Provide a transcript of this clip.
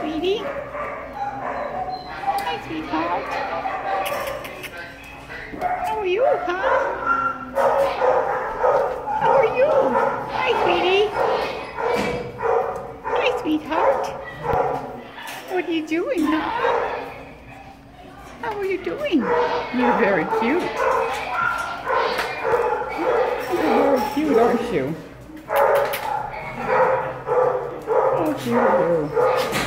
Sweetie? Hi, sweetheart. How are you, huh? How are you? Hi, sweetie. Hi, sweetheart. What are you doing, huh? How are you doing? You're very cute. You're very cute, aren't you? Oh, cute?